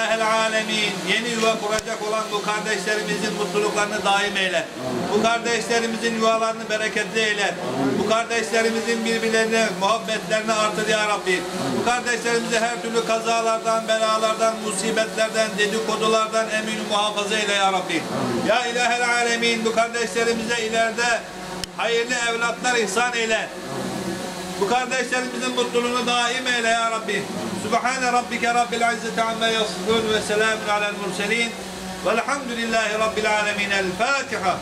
alemin. Yeni yuva kuracak olan bu kardeşlerimizin mutluluklarını daim eyle. Bu kardeşlerimizin yuvalarını bereketli eyle. Bu kardeşlerimizin birbirlerine muhabbetlerini artır ya Rabbi. Bu kardeşlerimizi her türlü kazalardan, belalardan, musibetlerden, dedikodulardan emin muhafaza eyle ya Rabbi. Ya ilahel alemin bu kardeşlerimize ileride hayırlı evlatlar ihsan eyle. Bu kardeşlerimizin mutluluğunu daim eyle ya Rabbi. Subhane Rabbike Rabbil İzzeti Amma Yasifun ve Selamun Alel Murselin. Velhamdülillahi Rabbil Alemin. El Fatiha.